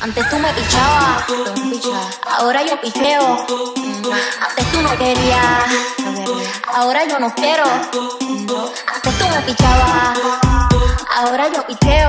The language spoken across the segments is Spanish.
Antes tú me pichabas, ahora yo picheo. Antes tú no querías, ahora yo no quiero. Antes tú me pichabas, ahora yo picheo.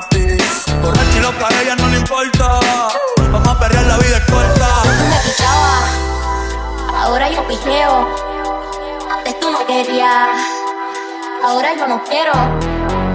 Como Nati. Borracho a ella no le importa. Vamos a perrear, la vida es corta. Me pichaba, ahora yo picheo. Antes tú no querías, ahora yo no quiero.